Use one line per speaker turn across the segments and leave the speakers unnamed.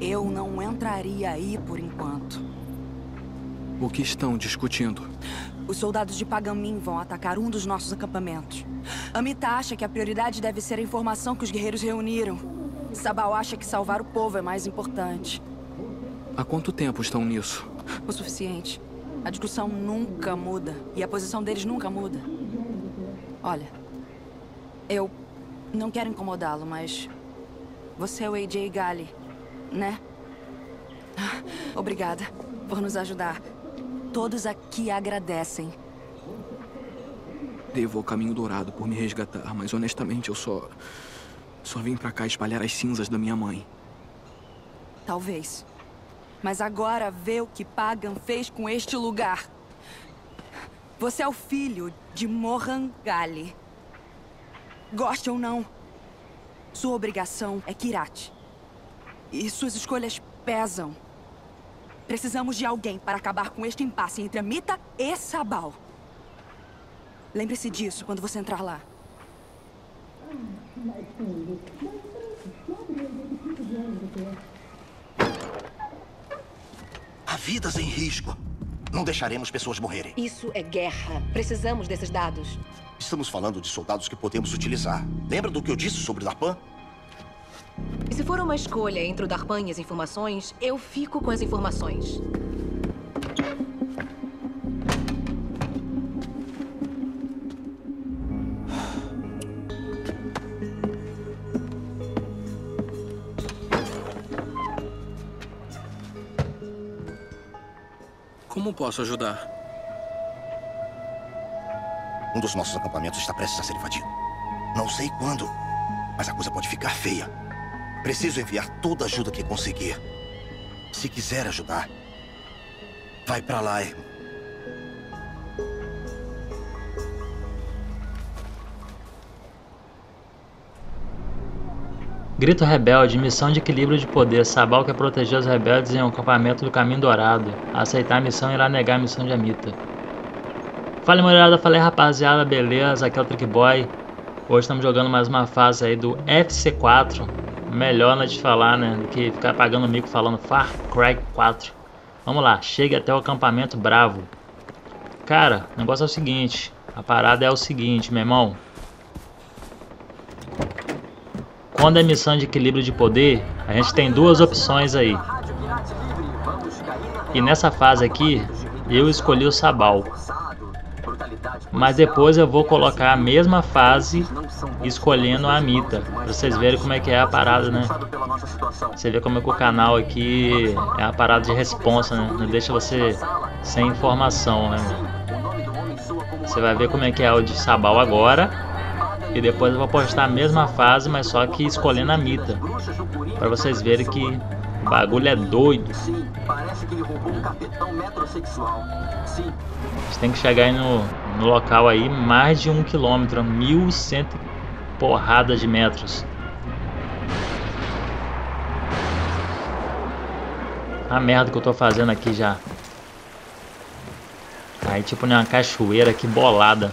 Eu não entraria aí por enquanto.
O que estão discutindo?
Os soldados de Pagamin vão atacar um dos nossos acampamentos. Amita acha que a prioridade deve ser a informação que os guerreiros reuniram. Sabal acha que salvar o povo é mais importante.
Há quanto tempo estão nisso?
O suficiente. A discussão nunca muda. E a posição deles nunca muda. Olha, eu não quero incomodá-lo, mas... Você é o AJ Gali, né? Ah, obrigada por nos ajudar. Todos aqui agradecem.
Devo ao Caminho Dourado por me resgatar, mas honestamente eu só... Só vim pra cá espalhar as cinzas da minha mãe.
Talvez. Mas agora vê o que Pagan fez com este lugar. Você é o filho de Mohan Gali. Goste ou não, sua obrigação é Kirat. E suas escolhas pesam. Precisamos de alguém para acabar com este impasse entre Amita e Sabal. Lembre-se disso quando você entrar lá.
Há vidas em risco. Não deixaremos pessoas morrerem.
Isso é guerra. Precisamos desses dados.
Estamos falando de soldados que podemos utilizar. Lembra do que eu disse sobre Darpan?
E se for uma escolha entre o Darpan e as informações, eu fico com as informações.
Como posso ajudar?
Um dos nossos acampamentos está prestes a ser invadido. Não sei quando, mas a coisa pode ficar feia. Preciso enviar toda a ajuda que conseguir. Se quiser ajudar, vai pra lá, irmão.
Grito rebelde, missão de equilíbrio de poder. Sabal quer proteger os rebeldes em um acampamento do Caminho Dourado. Aceitar a missão irá negar a missão de Amita. Fala mulherada, falei rapaziada, beleza? Aqui é o Trick Boy. Hoje estamos jogando mais uma fase aí do FC4. Melhor né, de falar, né? Do que ficar pagando mico falando Far Cry 4. Vamos lá, chega até o acampamento Bravo. Cara, o negócio é o seguinte. A parada é o seguinte, meu irmão. Quando é missão de equilíbrio de poder, a gente tem duas opções aí. E nessa fase aqui, eu escolhi o Sabal. Mas depois eu vou colocar a mesma fase escolhendo a mita Pra vocês verem como é que é a parada, né? Você vê como é que o canal aqui é a parada de responsa, né? Não deixa você sem informação, né? Você vai ver como é que é o de Sabal agora. E depois eu vou postar a mesma fase, mas só que escolhendo a Mita. Pra vocês verem que o bagulho é doido. Você tem que chegar aí no, no local aí mais de um quilômetro, 1130 porrada de metros. A merda que eu tô fazendo aqui já. Aí tipo né, numa cachoeira que bolada.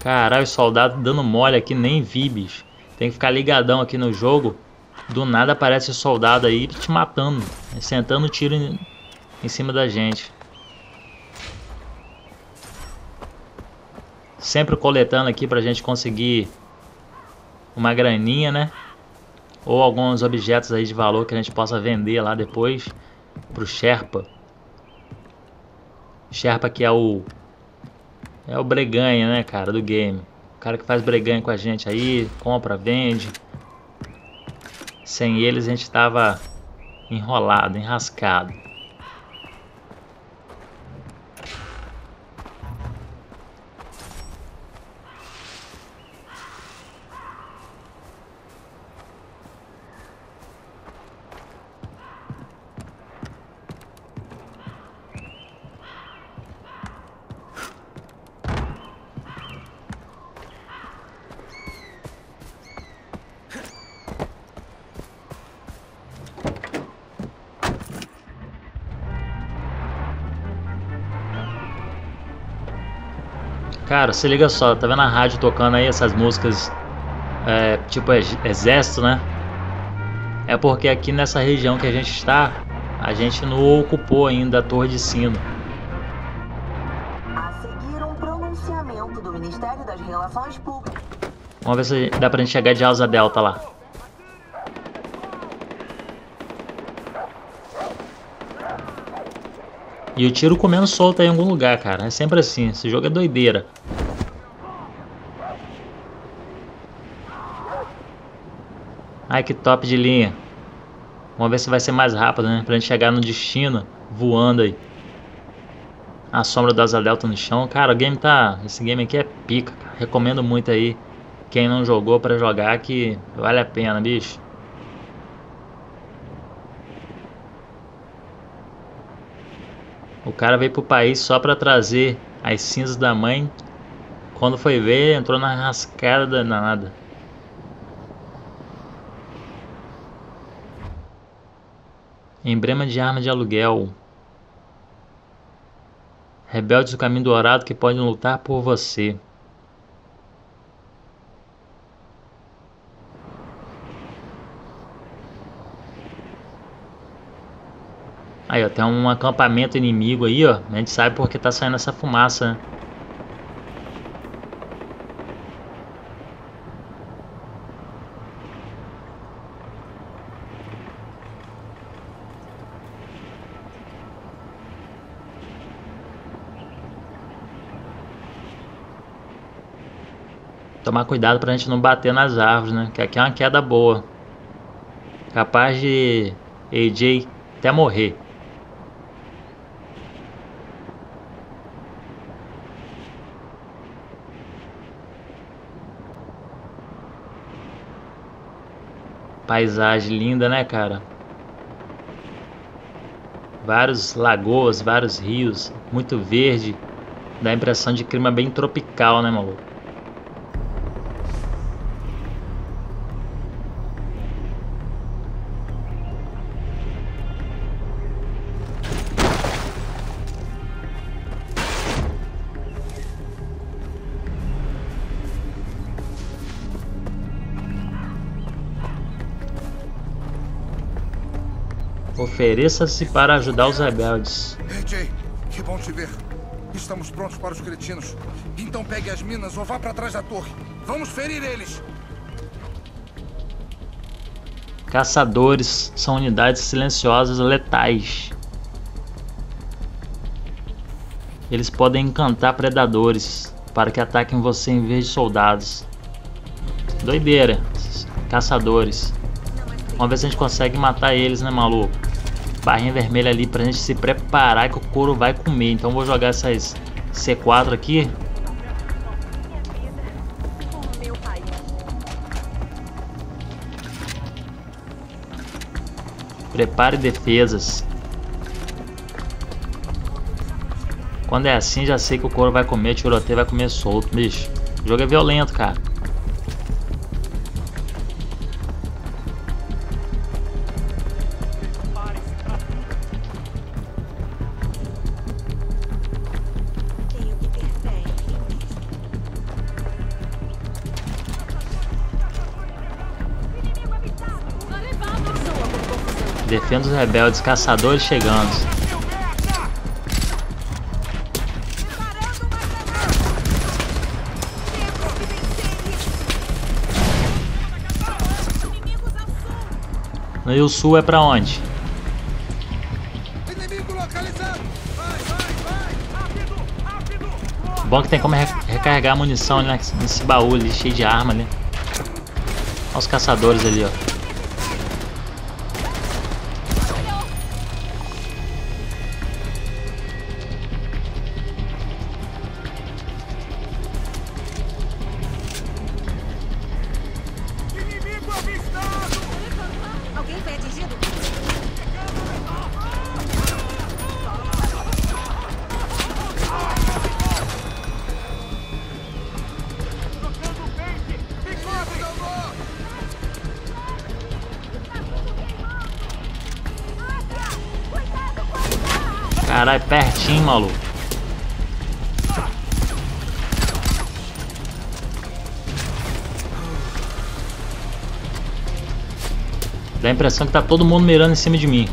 Caralho, soldado dando mole aqui, nem vi, bicho. Tem que ficar ligadão aqui no jogo. Do nada aparece soldado aí te matando. Sentando tiro em cima da gente. Sempre coletando aqui pra gente conseguir uma graninha, né? Ou alguns objetos aí de valor que a gente possa vender lá depois pro Sherpa. Sherpa que é o é o breganha, né, cara, do game. O cara que faz breganha com a gente aí, compra, vende. Sem eles a gente tava enrolado, enrascado. Cara, se liga só, tá vendo a rádio tocando aí essas músicas é, tipo exército, né? É porque aqui nessa região que a gente está, a gente não ocupou ainda a Torre de Sino.
A seguir um pronunciamento do Ministério das Relações Públicas.
Vamos ver se dá pra gente chegar de asa delta lá. E o tiro comendo solto aí em algum lugar, cara. É sempre assim. Esse jogo é doideira. Ai, que top de linha. Vamos ver se vai ser mais rápido, né? Pra gente chegar no destino voando aí. A sombra do asa delta no chão. Cara, o game tá... Esse game aqui é pica, cara. Recomendo muito aí. Quem não jogou pra jogar que vale a pena, bicho. O cara veio pro país só pra trazer as cinzas da mãe. Quando foi ver, entrou na rascada danada. Emblema de arma de aluguel. Rebeldes do caminho dourado que podem lutar por você. Aí, ó, tem um acampamento inimigo aí, ó. A gente sabe porque tá saindo essa fumaça, né? Tomar cuidado pra gente não bater nas árvores, né? Que aqui é uma queda boa. Capaz de AJ até morrer. Paisagem linda, né, cara? Vários lagoas, vários rios, muito verde. Dá a impressão de clima bem tropical, né, maluco? Ofereça-se para ajudar os rebeldes.
Jay, que bom te ver. Estamos prontos para os cretinos. Então pegue as minas ou vá para trás da torre. Vamos ferir eles.
Caçadores são unidades silenciosas letais. Eles podem encantar predadores para que ataquem você em vez de soldados. Doideira. Caçadores. Vamos ver se a gente consegue matar eles, né, maluco? Barrinha vermelha ali pra gente se preparar que o couro vai comer. Então vou jogar essas C4 aqui. Prepare defesas. Quando é assim, já sei que o couro vai comer, tiroteio vai comer solto, bicho. O jogo é violento, cara. Defenda os rebeldes, caçadores chegando. E o sul é pra onde? Bom que tem como recarregar a munição né, nesse baú ali, cheio de arma ali. Olha os caçadores ali, ó. Caralho, pertinho, maluco. Dá a impressão que tá todo mundo mirando em cima de mim.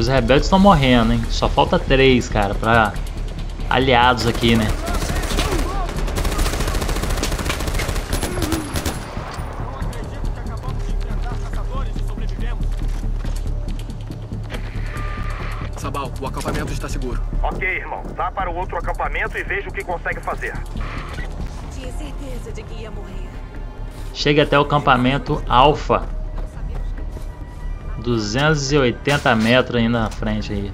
Os rebeldes estão morrendo, hein? Só falta três, cara, pra aliados aqui, né?
Sabal, o acampamento está seguro.
Ok, irmão. Vá para o outro acampamento e veja o que consegue fazer.
Tinha certeza de que ia morrer.
Chega até o acampamento Alpha. 280 metros aí na frente aí.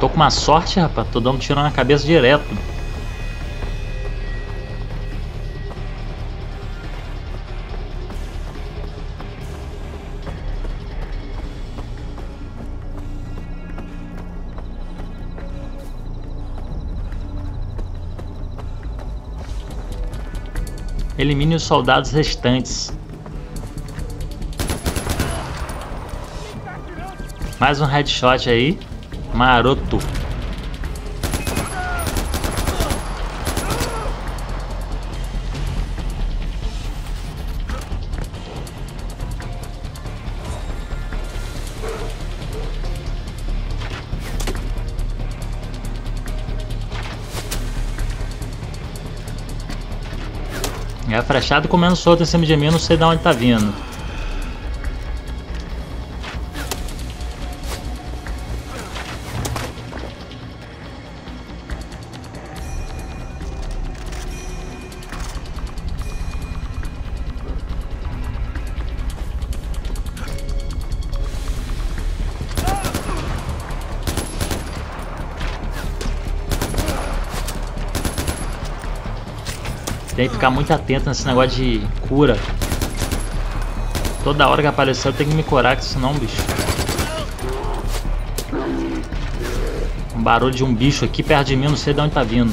Tô com uma sorte, rapaz. Tô dando tiro na cabeça direto. Elimine os soldados restantes. Mais um headshot aí. Maroto. É a frechada comendo solto em cima de mim, não sei de onde tá vindo. Tem que ficar muito atento nesse negócio de cura. Toda hora que aparecer eu tenho que me curar, que senão, bicho. Um barulho de um bicho aqui perto de mim, não sei de onde tá vindo.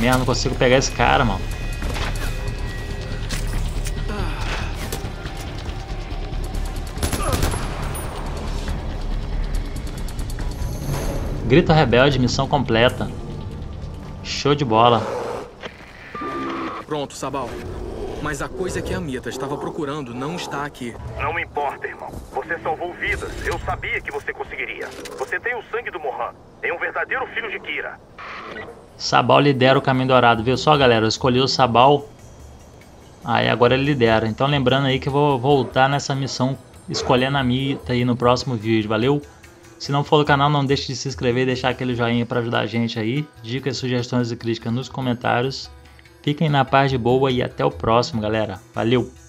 Merda, não consigo pegar esse cara, mano. Grito Rebelde, missão completa. Show de bola.
Pronto, Sabal. Mas a coisa que a Mita estava procurando não está aqui.
Não me importa, irmão. Você salvou vidas. Eu sabia que você conseguiria. Você tem o sangue do Mohan. É um verdadeiro filho de Kira.
Sabal lidera o caminho dourado, viu só, galera? Eu escolhi o Sabal. Aí agora ele lidera. Então lembrando aí que eu vou voltar nessa missão escolhendo a Mita aí no próximo vídeo, valeu? Se não for do canal, não deixe de se inscrever e deixar aquele joinha para ajudar a gente aí. Dicas, sugestões e críticas nos comentários. Fiquem na paz de boa e até o próximo, galera. Valeu!